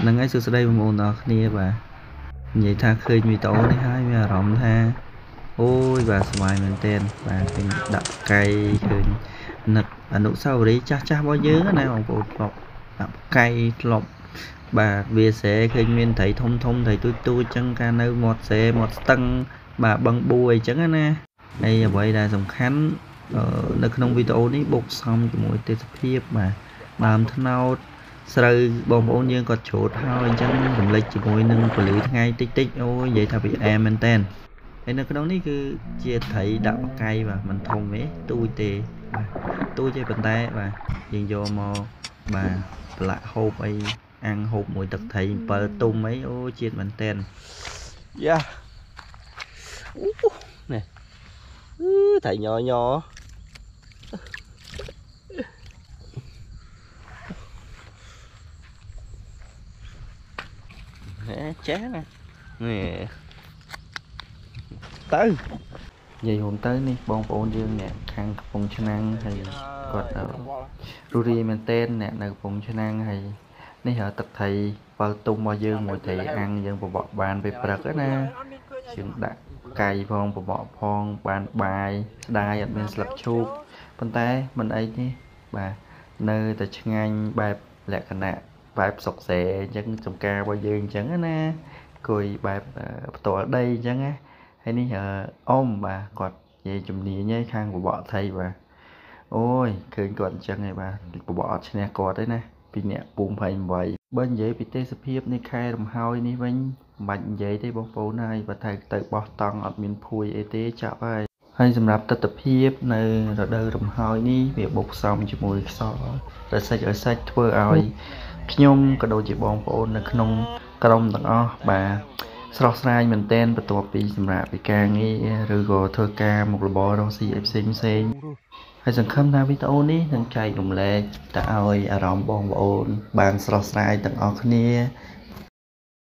ហ្នឹងហើយសួស្តីបងប្អូនទាំងអស់គ្នាបាទនិយាយថាឃើញវីដេអូនេះហើយមានអារម្មណ៍ថាអូយបាទស្វាយមែនទែនបាទឃើញដាក់កៃឃើញនឹកអនុស្សាវរីយ៍ចាស់ចាស់របស់យើងណាបងប្អូនធ្លាប់ដាក់កៃធ្លាប់បាទវាស្រែឃើញមានត្រីធំធំត្រីទូចទូចចឹងកាលនៅមាត់ស្រែមាត់ស្ទឹងបាទបឹងបួអីចឹងណាហើយអ្វីដែលសំខាន់នៅក្នុងវីដេអូនេះបូកសំជាមួយទេសភាពបាទដើមថ្នោត ស្រូវបងប្អូនយើងក៏ច្រូតហើយអញ្ចឹងរំលេចជាមួយនឹងពលឺថ្ងៃតិចតិចអូយនិយាយថាវាអែមមែនតើហើយនៅក្នុងនេះគឺជាត្រីដាក់បកាយបាទមិនធំទេទូចទេបាទទូចទេប៉ុន្តែបាទយើងយកមកបាទប្រឡាក់ហូបអីអាំងហូបមួយទឹកត្រី7ទុំអីអូជាតិមែនតើយ៉ាអូនេះអឺត្រីញញ ចេះណានេះទៅនិយាយរួមទៅនេះបងប្អូនយើងអ្នកខាងកំពង់ឆ្នាំងហើយគាត់រੂរីមែនតែនអ្នកនៅកំពង់ឆ្នាំងហើយនេះទឹកត្រីបើទុំរបស់យើងមួយត្រីអាំងយើងបបកបានពេលព្រឹកណាយើងដាក់កាយផងបបកផងបានបាយស្ដាយអត់មានស្លឹកឈូកប៉ុន្តែមិនអីទេបាទនៅតែឆ្ងាញ់បែបលក្ខណៈ បែបសុកស្រែអញ្ចឹងចំការរបស់យើងអញ្ចឹងណាគួយបែបផ្ទាល់ដីអញ្ចឹងណាហើយនេះអ៊ំបាទគាត់និយាយជំនាញឯខាងបបកថៃបាទអូយឃើញគាត់អញ្ចឹងឯបាទបបកអត់ឈ្នះគាត់ទេណាពីអ្នកពូម28បើនិយាយពីទេសភាពនៃខែរំហើយនេះវិញមិនបាច់និយាយទេបងប្អូនហើយបើទៅទៅបោះតង់អត់មានភួយអីទេចាប់ហើយហើយសម្រាប់ទស្សនភាពនៅរដូវរំហើយនេះវាបុកផ្សំជាមួយខ្សលរសិចរសិចធ្វើឲ្យ ខ្ញុំក៏ដូចជាបងប្អូននៅក្នុងក្រុមទាំងអស់បាទស្រស់ស្រាយមែនតែនបន្ទាប់ពីសម្រាប់ពីការងារឬក៏ធ្វើការមុខរបររកស៊ីអីផ្សេងផ្សេងហើយសង្ឃឹមថាវីដេអូនេះនឹងចែករំលែកទៅឲ្យអារម្មណ៍បងប្អូន បានស្រស់ស្រាយទាំងអស់គ្នា